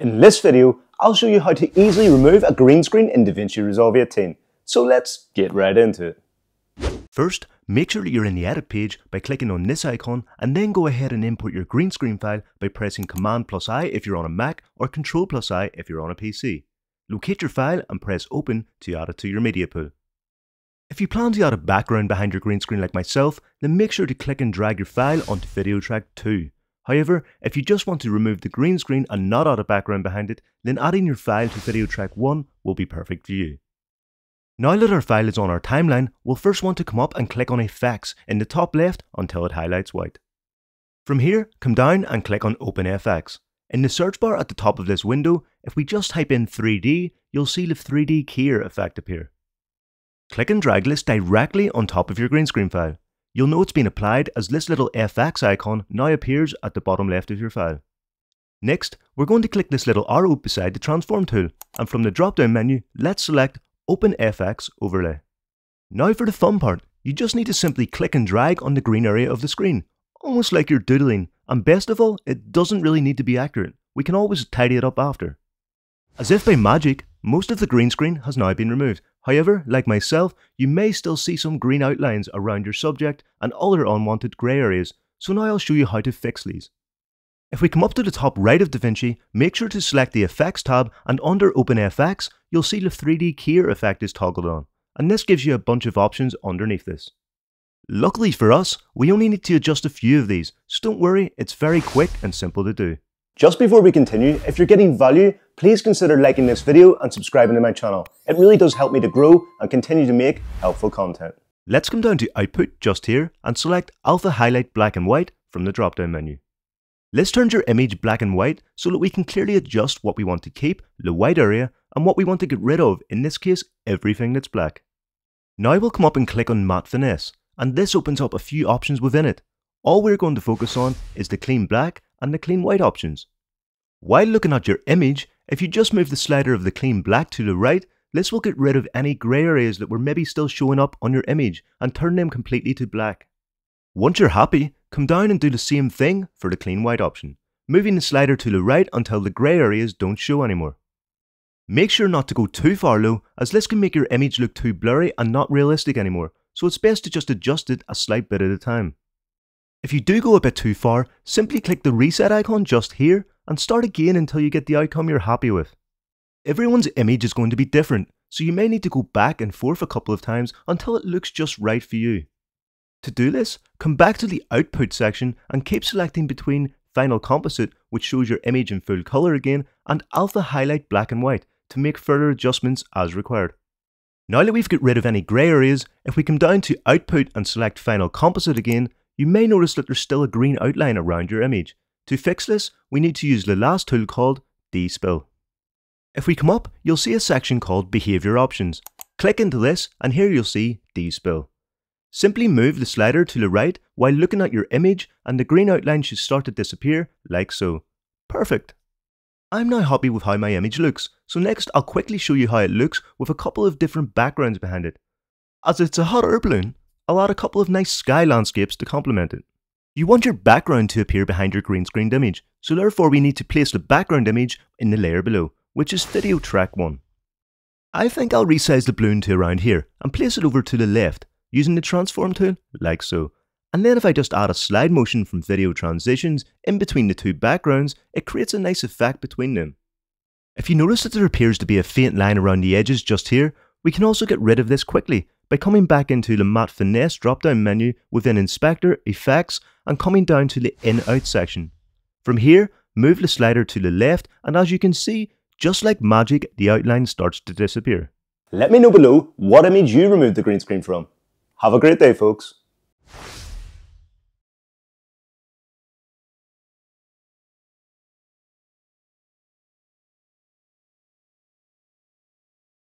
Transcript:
In this video, I'll show you how to easily remove a green screen in DaVinci Resolve 18. So let's get right into it. First, make sure that you're in the edit page by clicking on this icon and then go ahead and import your green screen file by pressing Command plus I if you're on a Mac or Control plus I if you're on a PC. Locate your file and press open to add it to your media pool. If you plan to add a background behind your green screen like myself, then make sure to click and drag your file onto video track 2. However, if you just want to remove the green screen and not add a background behind it, then adding your file to video track 1 will be perfect for you. Now that our file is on our timeline, we'll first want to come up and click on Effects in the top left until it highlights white. From here, come down and click on Open OpenFX. In the search bar at the top of this window, if we just type in 3D, you'll see the 3D keyer effect appear. Click and drag this directly on top of your green screen file. You'll know it's been applied as this little FX icon now appears at the bottom left of your file. Next, we're going to click this little arrow beside the transform tool, and from the drop down menu, let's select Open FX Overlay. Now for the fun part, you just need to simply click and drag on the green area of the screen, almost like you're doodling, and best of all, it doesn't really need to be accurate, we can always tidy it up after. As if by magic, most of the green screen has now been removed, However, like myself, you may still see some green outlines around your subject and other unwanted grey areas, so now I'll show you how to fix these. If we come up to the top right of DaVinci, make sure to select the Effects tab and under OpenFX, you'll see the 3D keyer effect is toggled on, and this gives you a bunch of options underneath this. Luckily for us, we only need to adjust a few of these, so don't worry, it's very quick and simple to do. Just before we continue, if you're getting value, please consider liking this video and subscribing to my channel. It really does help me to grow and continue to make helpful content. Let's come down to Output just here and select Alpha Highlight Black and White from the drop-down menu. This turns your image black and white so that we can clearly adjust what we want to keep, the white area, and what we want to get rid of, in this case, everything that's black. Now we'll come up and click on Matte Finesse, and this opens up a few options within it. All we're going to focus on is the clean black and the clean white options. While looking at your image, if you just move the slider of the clean black to the right, this will get rid of any grey areas that were maybe still showing up on your image and turn them completely to black. Once you're happy, come down and do the same thing for the clean white option, moving the slider to the right until the grey areas don't show anymore. Make sure not to go too far low as this can make your image look too blurry and not realistic anymore, so it's best to just adjust it a slight bit at a time. If you do go a bit too far, simply click the reset icon just here and start again until you get the outcome you're happy with. Everyone's image is going to be different, so you may need to go back and forth a couple of times until it looks just right for you. To do this, come back to the output section and keep selecting between Final Composite, which shows your image in full colour again, and Alpha Highlight Black and White to make further adjustments as required. Now that we've got rid of any grey areas, if we come down to Output and select Final Composite again, you may notice that there's still a green outline around your image. To fix this, we need to use the last tool called Despill. If we come up, you'll see a section called Behavior Options. Click into this and here you'll see Despill. Simply move the slider to the right while looking at your image and the green outline should start to disappear like so. Perfect. I'm now happy with how my image looks, so next I'll quickly show you how it looks with a couple of different backgrounds behind it. As it's a hot air balloon, I'll add a couple of nice sky landscapes to complement it. You want your background to appear behind your green screened image, so therefore we need to place the background image in the layer below, which is video track 1. I think I'll resize the balloon to around here and place it over to the left using the transform tool like so. And then if I just add a slide motion from video transitions in between the two backgrounds, it creates a nice effect between them. If you notice that there appears to be a faint line around the edges just here, we can also get rid of this quickly by coming back into the Matte Finesse drop-down menu within Inspector, Effects and coming down to the In-Out section. From here, move the slider to the left and as you can see, just like magic, the outline starts to disappear. Let me know below what image you removed the green screen from. Have a great day folks.